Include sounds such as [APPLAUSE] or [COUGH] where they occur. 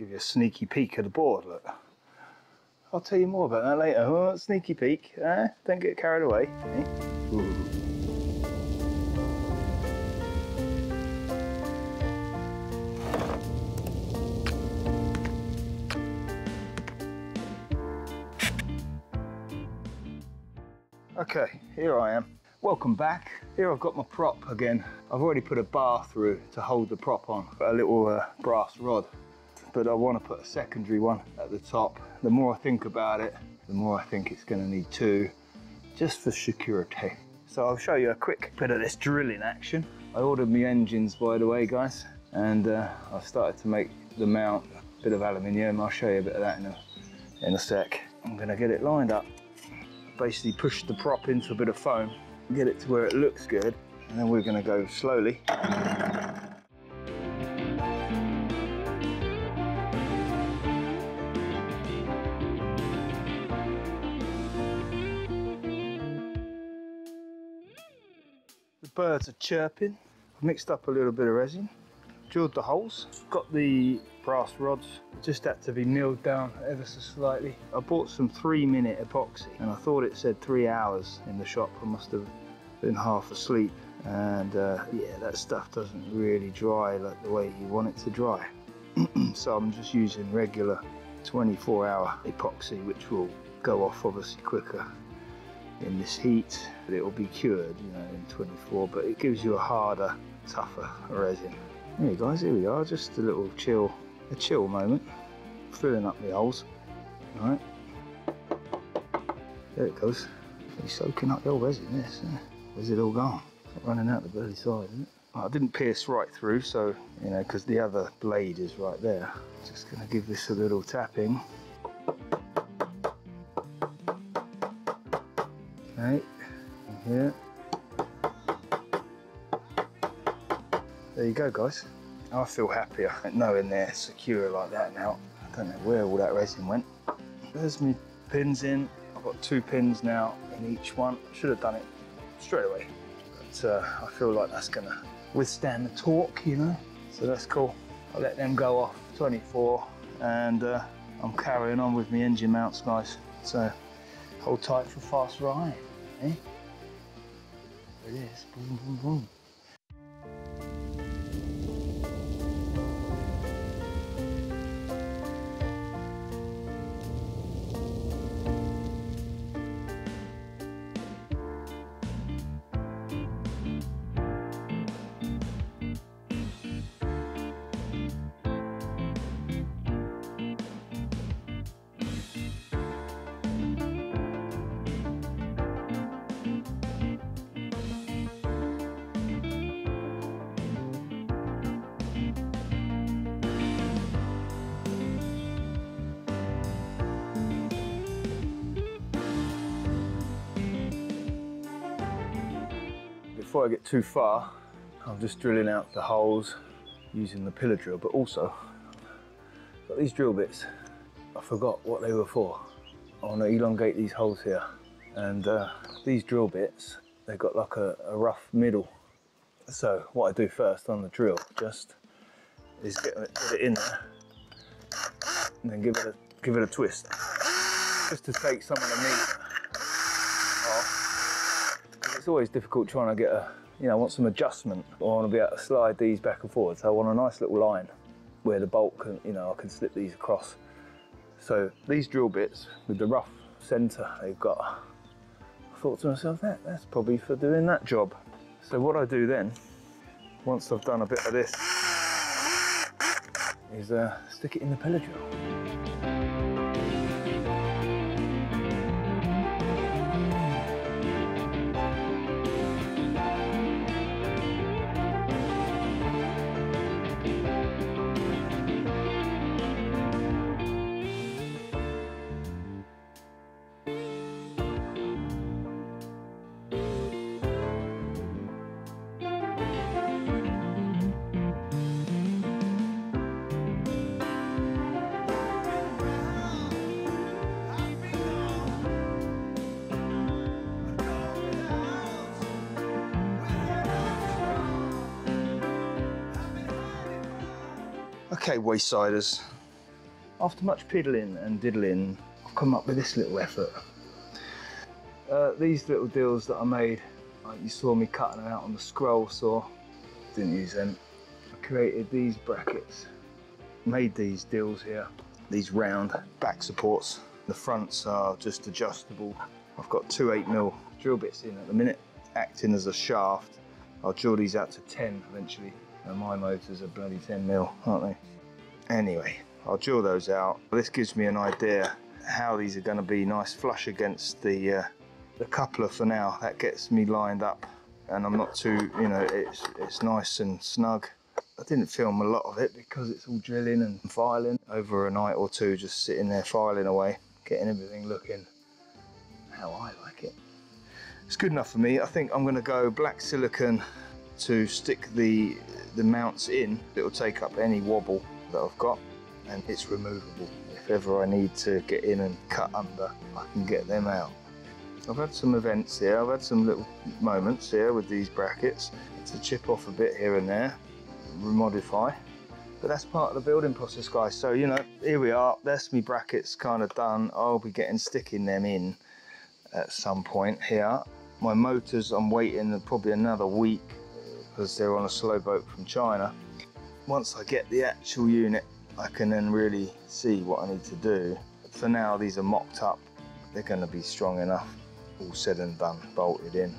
Give you a sneaky peek of the board, look. I'll tell you more about that later. Oh, sneaky peek, eh? Don't get carried away. eh? Okay, here I am. Welcome back. Here I've got my prop again. I've already put a bar through to hold the prop on, a little uh, brass rod. But I want to put a secondary one at the top. The more I think about it, the more I think it's going to need two, just for security. So I'll show you a quick bit of this drilling action. I ordered my engines, by the way, guys, and uh, I've started to make the mount, a bit of aluminium. I'll show you a bit of that in a, in a sec. I'm going to get it lined up basically push the prop into a bit of foam, get it to where it looks good, and then we're gonna go slowly. Birds are chirping. I've mixed up a little bit of resin, drilled the holes, got the brass rods, just had to be milled down ever so slightly. I bought some three minute epoxy and I thought it said three hours in the shop. I must have been half asleep and uh, yeah, that stuff doesn't really dry like the way you want it to dry. [CLEARS THROAT] so I'm just using regular 24 hour epoxy which will go off obviously quicker in this heat but it will be cured you know in 24 but it gives you a harder tougher resin. You guys here we are just a little chill a chill moment. Filling up the holes all right? There it goes. It's soaking up the old resin this where's it all gone? It's running out the bloody side isn't it? I didn't pierce right through so you know because the other blade is right there. Just gonna give this a little tapping Here. There you go, guys. I feel happier knowing they're secure like that now. I don't know where all that resin went. There's my pins in. I've got two pins now in each one. I Should have done it straight away. But uh, I feel like that's gonna withstand the torque, you know? So that's cool. I'll let them go off 24 and uh, I'm carrying on with my engine mounts, guys. So hold tight for fast ride. Eh? There it is. Boom, boom, boom. Before I get too far, I'm just drilling out the holes using the pillar drill, but also got these drill bits. I forgot what they were for. I want to elongate these holes here. And uh, these drill bits, they've got like a, a rough middle. So what I do first on the drill just is get it, get it in there and then give it a give it a twist. Just to take some of the meat. It's always difficult trying to get a, you know, I want some adjustment. I want to be able to slide these back and forward. So I want a nice little line where the bolt can, you know, I can slip these across. So these drill bits with the rough centre they've got, I thought to myself, that, that's probably for doing that job. So what I do then, once I've done a bit of this, is uh, stick it in the pillar drill. Okay, Waysiders, after much piddling and diddling, I've come up with this little effort. Uh, these little deals that I made, like you saw me cutting them out on the scroll saw, didn't use them. I created these brackets, made these deals here, these round back supports. The fronts are just adjustable. I've got two 8mm drill bits in at the minute, acting as a shaft. I'll drill these out to 10 eventually. And my motors are bloody 10mm, aren't they? Anyway, I'll drill those out. This gives me an idea how these are going to be nice flush against the uh, the coupler for now. That gets me lined up and I'm not too, you know, it's, it's nice and snug. I didn't film a lot of it because it's all drilling and filing over a night or two, just sitting there filing away, getting everything looking how I like it. It's good enough for me. I think I'm gonna go black silicon to stick the, the mounts in. It'll take up any wobble that I've got and it's removable. If ever I need to get in and cut under, I can get them out. I've had some events here, I've had some little moments here with these brackets to chip off a bit here and there, remodify. But that's part of the building process, guys. So, you know, here we are. That's me brackets kind of done. I'll be getting sticking them in at some point here. My motors, I'm waiting probably another week because they're on a slow boat from China. Once I get the actual unit, I can then really see what I need to do. For now, these are mocked up. They're going to be strong enough all said and done, bolted in.